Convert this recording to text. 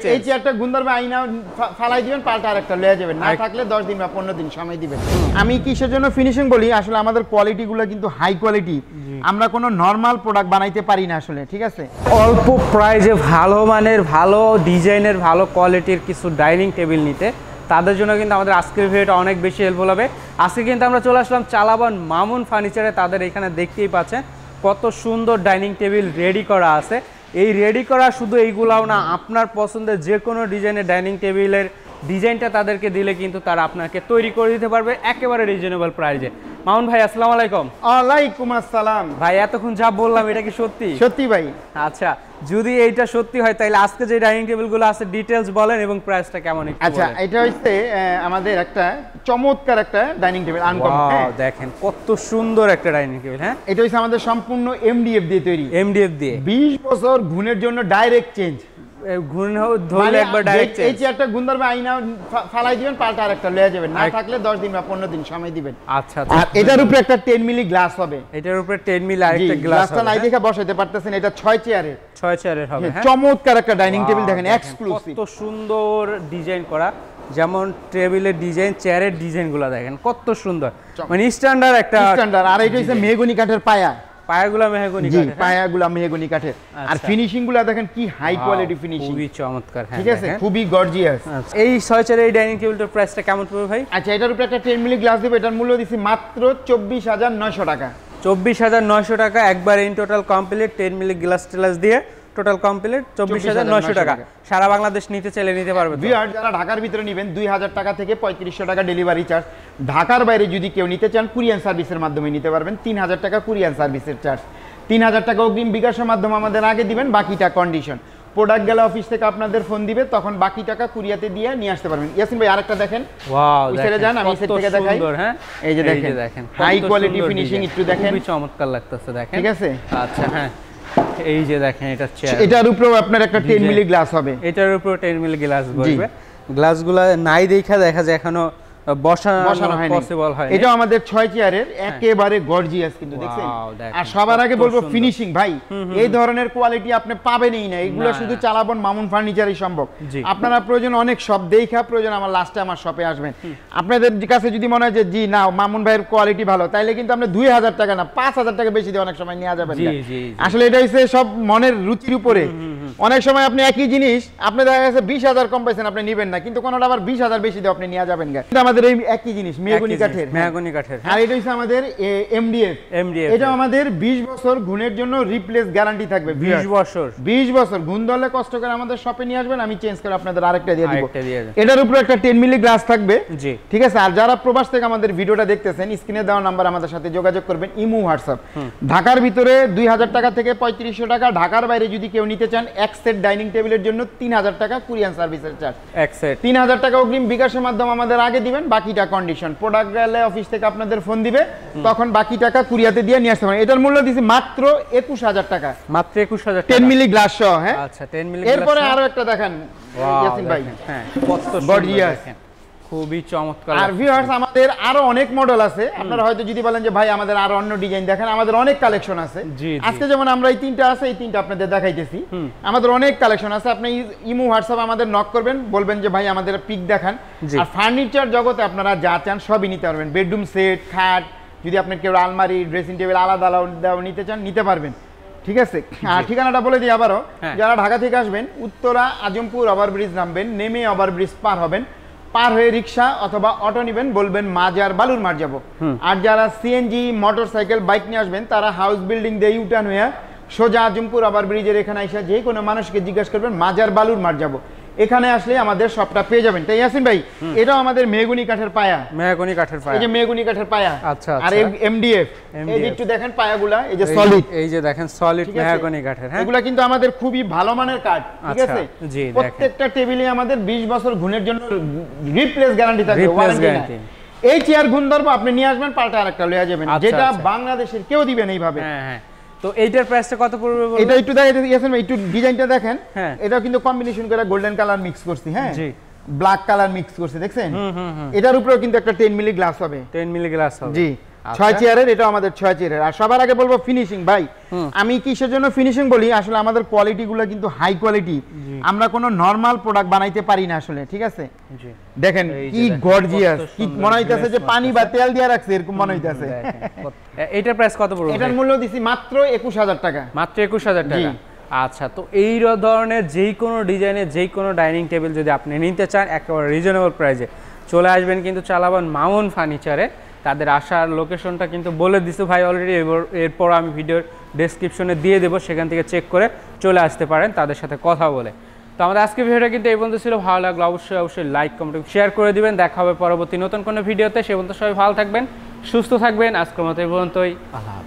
এই চেয়ারটা গুন্দারবে আইনা ফা- ফালাই দিবেন পাল্টা আরেকটা লয়ে যাবেন। না থাকলে দশ দিন বা পনেরো দিন সময় দিবেন। আমি কিসের জন্য ফিনিশিং বলি? আসলে আমাদের কোয়ালিটিগুলো কিন্তু হাই কোয়ালিটি আমরা কোনো নর্মাল প্রোডাক্ট বানাইতে পারি না আসলে ঠিক আছে? অল্প প্রাইজে ভালো মানের ভালো ডিজাইনের ভালো কোয়ালিটির কিছু ডাইনিং টেবিল নিতে তাদের জন্য কিন্তু আমাদের আজকের ভিডিওটা অনেক বেশি হেল্পফুল হবে। আজকে কিন্তু আমরা চলে আসলাম চালাবান মামুন ফার্নিচারে তাদের এখানে দেখতেই পাচ্ছেন কত সুন্দর ডাইনিং টেবিল রেডি করা আছে। এই রেডি করা শুধু এইগুলাও না আপনার পছন্দের যে কোনো ডিজাইনের ডাইনিং টেবিলের ডিজাইনটা তাদেরকে দিলে কিন্তু তারা আপনাকে তৈরি করে দিতে পারবে একেবারে রিজনেবল প্রাইজে মামুন ভাই আসসালামু আলাইকুম। ওয়ালাইকুম আসসালাম। ভাই এতক্ষণ যা বললাম এটা কি সত্যি? সত্যি ভাই। আচ্ছা যদি এইটা সত্যি হয় তাহলে আজকে যে ডাইনিং টেবিলগুলো আছে ডিটেলস বলেন এবং প্রাইসটা কেমন একটু আচ্ছা এটা হচ্ছে আমাদের একটা চমৎকার একটা ডাইনিং টেবিল আনকমন Wow, দেখেন কত সুন্দর একটা ডাইনিং টেবিল হ্যাঁ? এটা হচ্ছে আমাদের সম্পূর্ণ এমডিএফ দিয়ে তৈরি। এমডিএফ দিয়ে। বিশ বছর ঘুণের জন্য ডাইরেক্ট চেঞ্জ এ, ঘূর্ণ ধরলে একবার ডাইরেক্ট এই চেয়ারটা গুন্দারবে আইনা ফালাই দিবেন পাল্টা আরেকটা লয়ে যাবেন। না থাকলে দশ দিন বা পনেরো দিন সময় দিবেন। আচ্ছা আচ্ছা। আর এটার উপরে একটা টেন মিলি গ্লাস হবে। এটার উপরে 10 মিলি আরেকটা গ্লাস গ্লাসটা নাই দেখে বসাইতে পারতেছেন এটা চেয়ারের হবে হ্যাঁ চমৎকার একটা ডাইনিং টেবিল দেখেন দেখেন, এক্সক্লুসিভ কত সুন্দর ডিজাইন করা। যেমন টেবিলের ডিজাইন চেয়ারের ডিজাইনগুলো দেখেন কত সুন্দর। মানে স্ট্যান্ডার্ড একটা স্ট্যান্ডার্ড আর এটা হচ্ছে মেহগনি কাঠের পায়া। পায়াগুলো মেহগনি কাঠের, হ্যাঁ? পায়াগুলা মেহগনি কাঠের। আর আচ্ছা। ফিনিশিংগুলা দেখেন কি হাই কোয়ালিটি ফিনিশিং খুবই চমৎকার হ্যাঁ ঠিক আছে? খুবই গর্জিয়াস আচ্ছা, এই ছয় চেয়ারের এই ডাইনিং টেবিলটার প্রাইসটা কেমন পড়বে ভাই? আচ্ছা এটার উপরে একটা টেন মিলি গ্লাস দেবে এটার মূল্য দিচ্ছি মাত্র চব্বিশ হাজার নয়শো টাকা। চব্বিশ হাজার নয়শো টাকা একবার in total complete ten milli glass টেলাস দিয়ে টোটাল কমপ্লিট চব্বিশ হাজার নয়শো টাকা। সারা বাংলাদেশ নিতে চাইলে নিতে পারবে? ভিউয়ার যারা ঢাকার ভিতরে নেবেন দুই হাজার টাকা থেকে পঁয়ত্রিশশো টাকা ডেলিভারি চার্জ ঢাকার বাইরে যদি কেউ নিতে চান কুরিয়ান সার্ভিসের মাধ্যমে নিতে পারবেন তিন হাজার টাকা কুরিয়ান সার্ভিসের চার্জ তিন হাজার টাকা অগ্রিম বিকাশের মাধ্যমে আমাদের আগে দিবেন বাকিটা কন্ডিশন প্রোডাক্ট গেলে অফিস থেকে আপনাদের ফোন দিবে তখন বাকি টাকা কুরিয়াতে দিয়ে নিয়ে আসতে পারবেন ইয়াসিন ভাই আরেকটা দেখেন ওই দেখেন, যান, আমি সাইড থেকে দেখাই। সুন্দর, হ্যাঁ? এই যে দেখেন, হাই কোয়ালিটি design। একটু দেখেন। খুবই চমৎকার লাগতেছে দেখেন ঠিক আছে? আচ্ছা হ্যাঁ এই যে দেখেন এটা চেয়ার এটার উপরেও আপনার একটা টেন Design। মিলি গ্লাস হবে। এটার উপর টেন মিলি গ্লাস বসবে। গ্লাসগুলো নাই দেখা দেখা যায় এখনও বসানো বসানো হয়নি। এটা আমাদের ছয় চেয়ারের একেবারে গর্জিয়াস কিন্তু দেখছেন? আর সবার আগে বলব ফিনিশিং ভাই। এই ধরনের কোয়ালিটি আপনি পাবেনই না। এগুলো শুধু চালাবন মামুন ফার্নিচারই সম্ভব। আপনারা প্রয়োজন অনেক সব। দেখা প্রয়োজন আমার লাস্টে আমার শপে আসবেন। আপনাদের কাছে যদি মনে হয় যে জি না মামুন ভাইয়ের কোয়ালিটি ভালো তাইলে কিন্তু আপনি দুই হাজার টাকা না পাঁচ হাজার টাকা বেশি দিয়ে অনেক সময় নেওয়া যাবেন। আসলে এটা হচ্ছে সব মনের রুচির উপরে। অনেক সময় আপনি একই জিনিস আপনি দেখা গেছে বিশ হাজার কম পাইছেন আপনি নিবেন না। কিন্তু কোনোটা আবার বিশ হাজার বেশি দিয়ে আপনি নিয়ে যাবেন গা। কিন্তু আমাদের এই একই জিনিস মেগুনি কাঠের হ্যাঁ। মেহগনি কাঠের আর এটা হচ্ছে আমাদের এমডিএফ MDF এটা আমাদের 20 বছর গুণের জন্য রিপ্লেস গ্যারান্টি থাকবে 20 বছর। 20 বছর গুণ দলে কষ্ট করে আমাদের শপে নিয়ে আসবেন আমি চেঞ্জ করে আপনাদের আরেকটা দিয়ে দিব। এটার উপরে একটা 10 মিলি গ্লাস থাকবে। জি। ঠিক আছে? আর যারা প্রবাস থেকে আমাদের ভিডিওটা দেখতেছেন স্ক্রিনে দেওয়া নাম্বার আমাদের সাথে যোগাযোগ করবেন ইমু হোয়াটসঅ্যাপ ঢাকার ভিতরে দুই হাজার টাকা থেকে পঁয়ত্রিশশো টাকা ঢাকার বাইরে যদি কেউ নিতে চান এক সেট ডাইনিং টেবিলের জন্য তিন হাজার টাকা কুরিয়ান সার্ভিসের চার্জ এক সেট তিন হাজার টাকা অগ্রিম বিকাশের মাধ্যমে আমাদের আগে দিবেন বাকিটা কন্ডিশন প্রোডাক্ট গেলে অফিস থেকে আপনাদের ফোন দিবে তখন বাকি টাকা কুরিয়াতে দিয়ে নিয়ে আসতে পারেন। এটার মূল্য দিছি মাত্র একুশ হাজার টাকা। মাত্র একুশ হাজার টেন মিলি গ্লাস সহ হ্যাঁ? আচ্ছা টেন মিলি এরপরে আরও একটা দেখেন। ইয়াসিন ভাই হ্যাঁ। দেখেন। খুবই চমৎকার আর ভিউয়ার্স আমাদের আরও অনেক মডেল আছে। আপনারা হয়তো যদি বলেন যে ভাই আমাদের আরও অন্য ডিজাইন দেখেন। আমাদের অনেক কালেকশন আছে। আজকে যেমন আমরা এই তিনটা আছে এই তিনটা আপনাদের দেখাইতেছি। আমাদের অনেক কালেকশন আছে। আপনি ইমো হোয়াটসঅ্যাপ আমাদের নক করবেন বলবেন যে ভাই আমাদের পিক দেখান। আর ফার্নিচার জগতে আপনারা যা চান সবই নিতে পারবেন। বেডরুম সেট খাট যদি আপনি কেউ আলমারি ড্রেসিং টেবিল আলাদা আলাদা নিতে চান নিতে পারবেন। ঠিক আছে? আর ঠিকানাটা বলে দিই আবারও। হ্যাঁ। যারা ঢাকা থেকে আসবেন উত্তরা আজমপুর ওভারব্রিজ নামবেন নেমে ওভারব্রিজ পার হবেন। পার হয়ে রিক্সা অথবা অটো নেবেন বলবেন মাজার বালুর মার যাব। আর যারা সিএনজি মোটর সাইকেল বাইক নিয়ে আসবেন তারা হাউস বিল্ডিং দিয়ে ইউটার্ন হয়ে সোজা আজমপুর আবার ব্রিজের এখানে এসে যে কোনো মানুষকে জিজ্ঞাসা করবেন মাজার বালুর মার যাব? এখানে আসলে আমাদের সবটা পেয়ে যাবেন তাই ইয়াসিন ভাই এটাও আমাদের মেহগুনি কাঠের পায়া মেহগনি কাঠের পায়া এই যে মেহগুনি কাঠের পায়া আচ্ছা, আর আচ্ছা। এমডিএফ এই যে একটু দেখেন পায়াগুলা এই যে সলিড এই যে দেখেন সলিড? মেহগনি কাঠের হ্যাঁ এগুলা কিন্তু আমাদের খুবই ভালো মানের কাঠ ঠিক আচ্ছা, আছে জি, দেখেন। প্রত্যেকটা টেবিলে আমাদের 20 বছর ঘুণের জন্য রিপ্লেস গ্যারান্টি থাকে না। guarantee। এই চেয়ার গুণ ধরবো আপনি নিয়ে আসবেন পাল্টা আরেকটা লয়ে যাবেন আচ্ছা, যেটা। বাংলাদেশের কেউ দিবেন এইভাবে হ্যাঁ হ্যাঁ তো এইটার প্রাইসটা কত পড়বে? এটা একটু গেছেন একটু ডিজাইনটা দেখেন। হ্যাঁ। এটাও কিন্তু কম্বিনেশন করে গোল্ডেন কালার মিক্স করছি হ্যাঁ? জি। ব্ল্যাক কালার মিক্স করছি দেখছেন? হুম হুম হুম। এটার উপরেও কিন্তু একটা 10 মিলি গ্লাস হবে। 10 মিলি গ্লাস হবে। জি। ছয় চেয়ারের এটা আমাদের ছয় চেয়ারের আর সবার আগে বলব ফিনিশিং ভাই। আমি কিসের জন্য ফিনিশিং বলি? আসলে আমাদের কোয়ালিটি গুলো কিন্তু হাই কোয়ালিটি আমরা কোনো নর্মাল প্রোডাক্ট বানাইতে পারি না আসলে ঠিক আছে? দেখেন এই কি গর্জিয়াস কি মনে হইতাছে যে পানি বা তেল দিয়ে রাখছে এরকম মনে হইতাছে। দেখেন, কত- এ- এইটার প্রাইস কত পড়বে? এটার মূল্য দিছি মাত্র একুশ হাজার টাকা। মাত্র একুশ হাজার টাকা? আচ্ছা তো এই ধরনের যেই কোনো ডিজাইনের যেই কোনো ডাইনিং টেবিল যদি আপনি নিতে চান একেবারে রিজনেবল প্রাইসে চলে আসবেন কিন্তু চালাবান মামুন ফার্নিচারে তাদের আসার লোকেশনটা কিন্তু বলে দিছে ভাই অলরেডি এরপর আমি ভিডিওর ডেসক্রিপশনে দিয়ে দেবো সেখান থেকে চেক করে চলে আসতে পারেন তাদের সাথে কথা বলে। তো আমাদের আজকে ভিডিওটা কিন্তু এই পর্যন্ত ছিল। ভালো লাগল অবশ্যই অবশ্যই লাইক কমেন্ট শেয়ার করে দিবেন। দেখা হবে পরবর্তী নতুন কোনো ভিডিওতে। সে পর্যন্ত সবাই ভালো থাকবেন, সুস্থ থাকবেন। আজকের মতো এই পর্যন্তই। আল্লাহ।